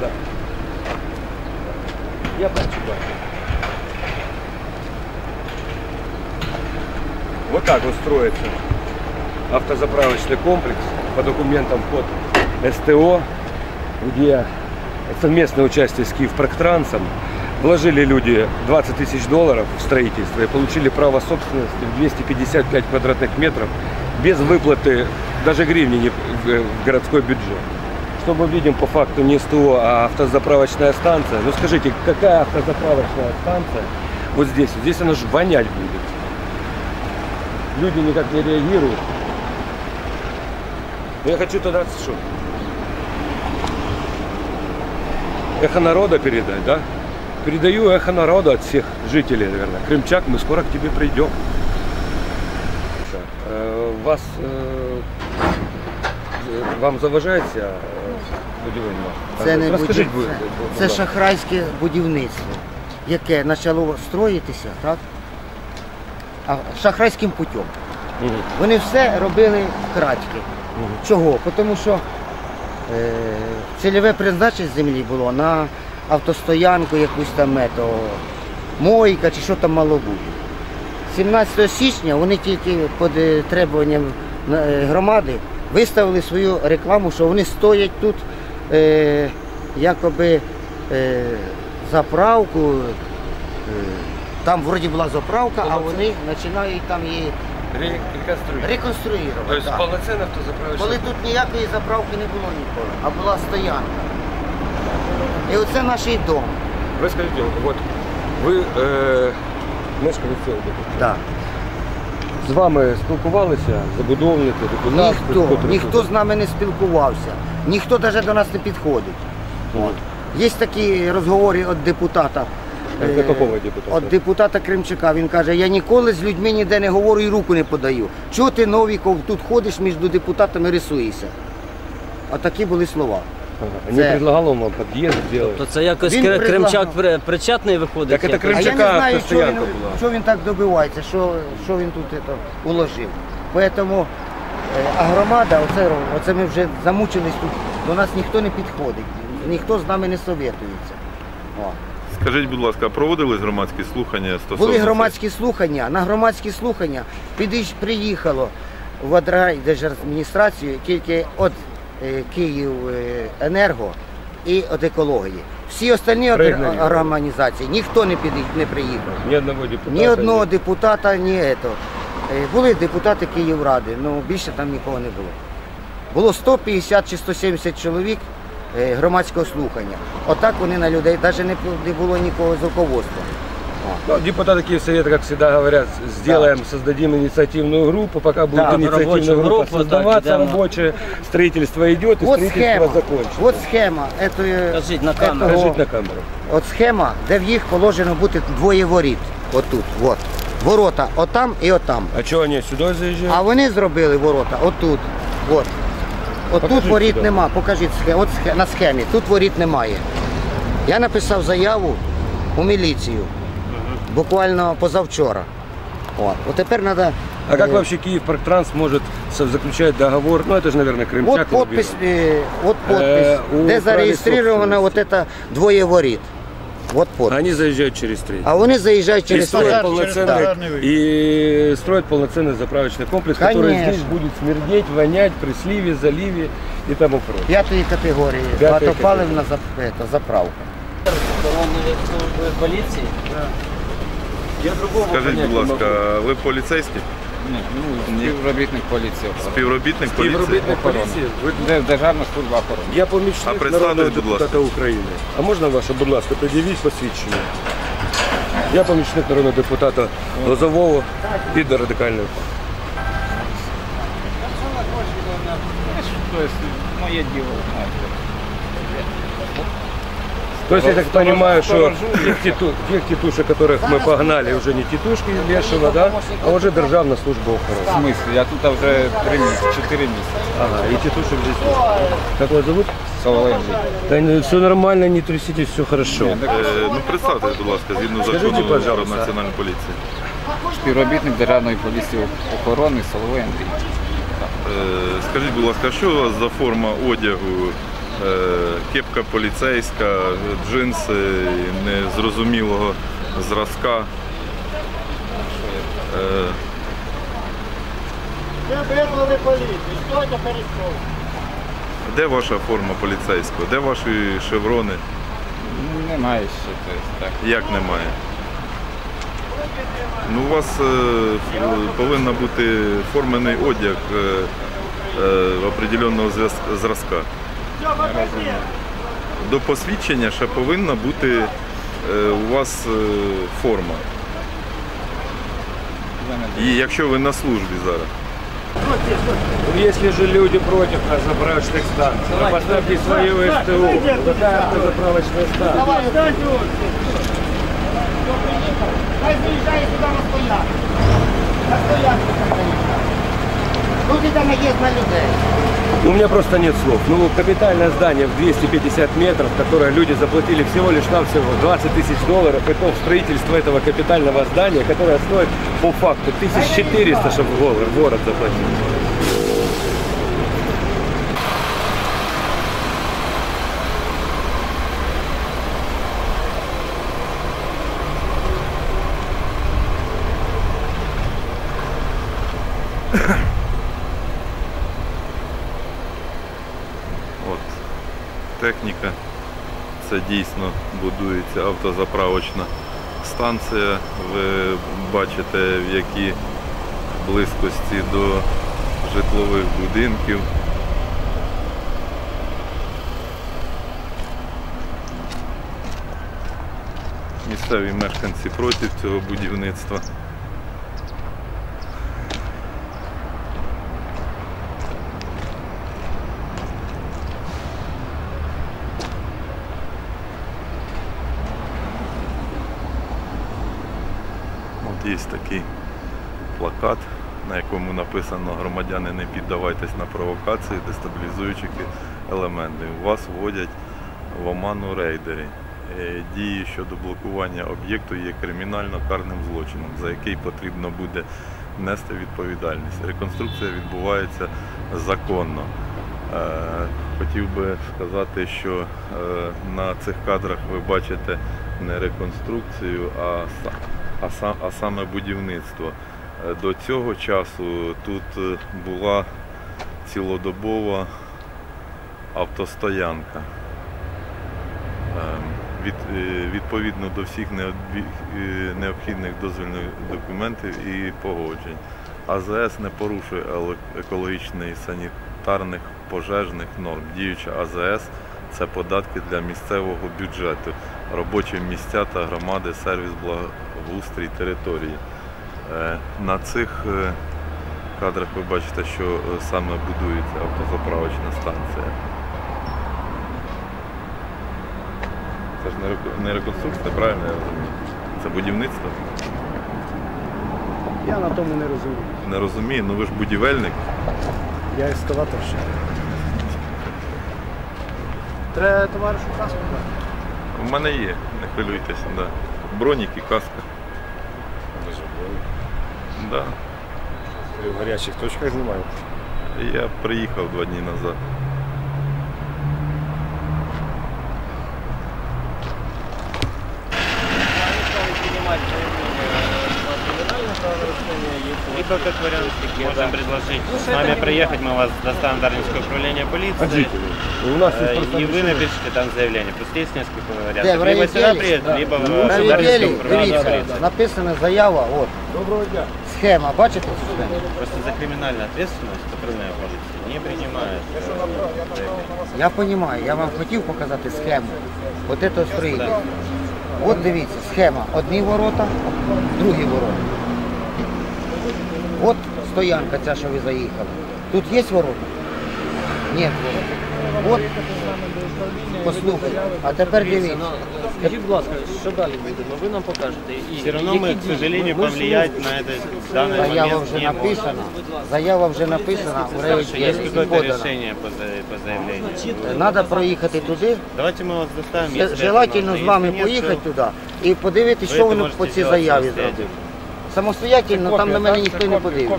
Да. Я бачу, бачу. Вот так вот строится автозаправочный комплекс по документам под СТО, где совместное участие с Киевпроктрансом. Вложили люди 20 тысяч долларов в строительство и получили право собственности в 255 квадратных метров без выплаты даже гривни в в городской бюджет. Что мы видим по факту не СТО, а автозаправочная станция. Ну скажите, какая автозаправочная станция вот здесь? Вот здесь она же вонять будет. Люди никак не реагируют. Но я хочу тогда что? Эхо народа передать, да? Передаю эхо народа от всех жителей, наверное. Крымчак, мы скоро к тебе придем. Э, Вас э, вам заважається будівельна? Це не Розкажіть, будів- це- будь Це шахрайське будівництво, яке почало строїтися, так? А шахрайським путем. Вони все робили крадьки. Чого? Тому що е, цільове призначення землі було на автостоянку якусь там ето, мойка чи що там мало бути. 17 січня вони тільки під е, требуванням е, громади виставили свою рекламу, що вони стоять тут е, якоби е, заправку. Е, там вроді була заправка, а вони починають там її реконструювати. реконструювати. Тобто так. повноцінно автозаправочна Коли тут ніякої заправки не було ніколи, а була стоянка. І оце наш дом. Ви скажіть, от ви е, мешканець цього. Так. З вами спілкувалися забудовники, депутати? Ніхто, ніхто з нами не спілкувався, ніхто навіть до нас не підходить. От. Є такі розговори від депутата. Від е, депутата? Від депутата Кримчака. Він каже, я ніколи з людьми ніде не говорю і руку не подаю. Чого ти Новіков тут ходиш між депутатами рисуєшся? Отакі були слова. Ага. Не Це- предлагав вам під'їзд зробити? То це якось Він Кри- предлагав. При- причетний виходить? Так це якось? А я не знаю, що він, що він так добивається, що, що він тут это, уложив. Поэтому, е, а громада, оце, оце ми вже замучились тут, до нас ніхто не підходить, ніхто з нами не совєтується. О. Скажіть, будь ласка, проводились громадські слухання стосовно Були громадські слухання. На громадські слухання підійш- приїхало в адміністрацію тільки від е, Київ е, енерго і від екології. Всі остальні організації ніхто не, підій- не приїхав. Ні одного депутата. Ні одного депутата, ні ето. Е, Були депутати Київради, ну більше там нікого не було. Було 150 чи 170 чоловік громадського слухання. Отак вони на людей, навіть не було нікого з руководства. Ну, депутаты Киевсовета, как всегда говорят, сделаем, создадим инициативную группу, пока будет Да, инициативная группа группу, так, создаваться, идем. рабочее строительство идет, и От строительство схема, закончится. от схема етої- Кажіть на камеру. Скажите на камеру. От схема, де в їх положено бути двоє воріт. Отут, от. Ворота отам і отам. А что они сюда заезжают? А вони зробили ворота отут. От. Отут Покажіть воріт сюди. нема. Покажіть схе- от схе- на схемі. Тут воріт немає. Я написав заяву у міліцію Буквально позавчора. От. От тепер треба. А как вообще Киев Парктранс может со- заключать договор? Ну, это же, наверное, От Крымчак. подпись, лоббировал. е, от Е, подпись, у де праві зареєстровано от собственності. це двоє воріт. От подпись. Они заезжают через три. А вони заїжджають И через строят, це. полноценный, и строят полноценный заправочный комплекс, который Конечно. здесь будет смердеть, вонять при сливе, заливе и тому прочее. П'ятої категорії. П'ятої Багатопаливна зап- ето, заправка. Охоронної служби поліції? Я другого Скажіть, будь не ласка, ви поліцейський? Ні, ну, співробітник поліції. Співробітник поліції? Співробітник поліції? Ви- Де Державна служба охорони. Я А помічник представтесь, народного будь ласка. депутата України. А можна ваше, будь ласка, пред'явіть посвідчення? Я помічник народного депутата Лозового від радикальної партії. Тобто, моє діло, знаєте. То есть я так понимаю, что тех, титу- тех тетушек, которых мы погнали, уже не тетушки из Лешего, да, а уже Державна служба В охорони. смислі, я тут вже три місяці, чотири місяці. Ага, и тетушек здесь нет. Как вас зовут? Соловей. Да все нормально, не тряситесь, все хорошо. Е, ну, представтесь, будь ласка, згідно Скажіть, закону про пожалуйста. національну поліцію. Співробітник Державної поліції охорони Соловей Андрій. Е, скажіть, будь ласка, що у вас за форма одягу кепка поліцейська, джинси незрозумілого зразка. Е, Де ваша форма поліцейського? Де ваші шеврони? Немає ще то так. Як немає? Ну, у вас е, повинен бути формений одяг е, е, определеного зв'яз- До посвідчення ще повинна бути е, у вас е, форма. І якщо ви на службі зараз. Ну, Если же люди против автозаправочных станций, то поставьте свою СТО. Какая автозаправочная станция? Хай заїжджає сюди на стоянку. На стоянку хай заїжджає. Тут іде наїзд на людей. У меня просто нет слов. Ну, капитальное здание в 250 метров, которое люди заплатили всего лишь навсего 20 тысяч долларов, и то строительство этого капитального здания, которое стоит по факту 1400, чтобы в город, в город заплатить. Техніка. Це дійсно будується автозаправочна станція. Ви бачите, в якій близькості до житлових будинків. Місцеві мешканці проти цього будівництва. От є такий плакат, на якому написано громадяни не піддавайтесь на провокації, дестабілізуючі елементи. Вас вводять в оману рейдери. Е, Дії щодо блокування об'єкту є кримінально карним злочином, за який потрібно буде нести відповідальність. Реконструкція відбувається законно. Е, Хотів би сказати, що е, на цих кадрах ви бачите не реконструкцію, а, а, сам, а саме будівництво. Е, До цього часу тут е, була цілодобова автостоянка. Ем, е, відповідно до всіх необхідних дозвільних документів і погоджень. АЗС не порушує екологічних, санітарних, пожежних норм. Діюча АЗС це податки для місцевого бюджету, робочі місця та громади, сервіс благоустрій території. Е, На цих е, кадрах ви бачите, що е, саме будується автозаправочна станція. Це ж не реконструкція, правильно я розумію? Це будівництво? Я на тому не розумію. Не розумію, ну ви ж будівельник. Я ескалатор ще. Треба товаришу дати. У мене є, не хвилюйтеся, да. Бронік і каска. Да. В горячих точках знімаєте? Я приїхав два дні назад. Либо как вариант, можем предложить с нами приехать, мы вас доставим в Дарницкое управление полиции. У нас э, есть просто И вы решение. напишите там заявление. Просто есть несколько Де, вариантов. в Либо сюда райотделе? приедет, либо в На Дарницкое відділі, управление дивіться, полиции. написана заява, от. Доброго дня. Схема, бачите цю схему? Просто за криминальную ответственность патрульная полиция не принимает э, заявление. Я розумію, я вам хотів показати схему. От це строїтельство. От дивіться, схема. Одні ворота, другі ворота. От стоянка ця, що ви заїхали. Тут є ворота? Ні ворот. От, послухайте, а тепер дивіться. Скажіть, будь ласка, що далі буде? Ну ви нам покажете. І Все равно які мы, к дії? сожалению, Ми- ми ж повлиять на это в данный Заява момент вже не можем. написана. Заява вже написана, у Хорошо, есть райвідділі какое-то подана. решение по, за- по заявлению? Треба проїхати туди, Давайте мы вас доставим. если это желательно нужно. з вами Если нет, поїхати то туди і подивитися, ви що це вони можете по цій зробити заяві самостоятельно. зробили. Самостоятельно там на мене ніхто не подивиться.